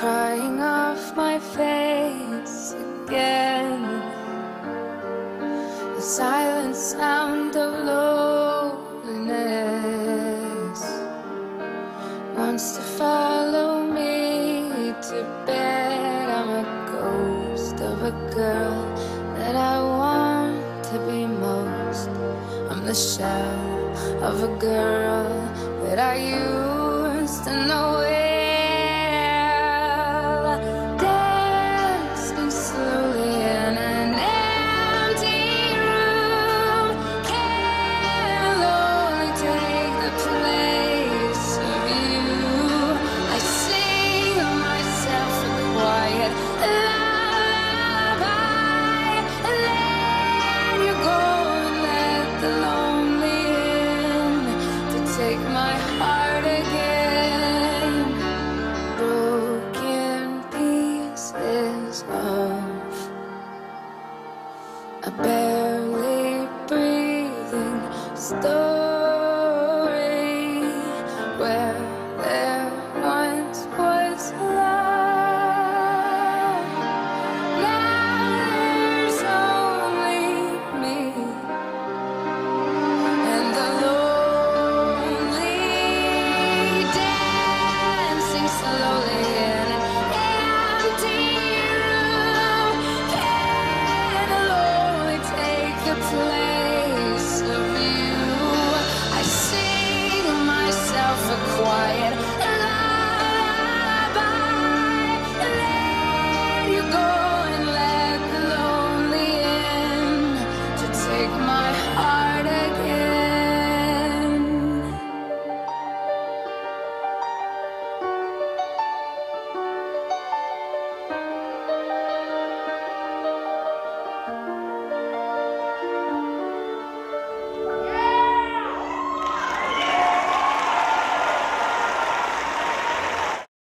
crying off my face again. The silent sound of loneliness wants to follow me to bed. I'm a ghost of a girl that I want to be most. I'm the shell of a girl that I used to know. Of a barely breathing story.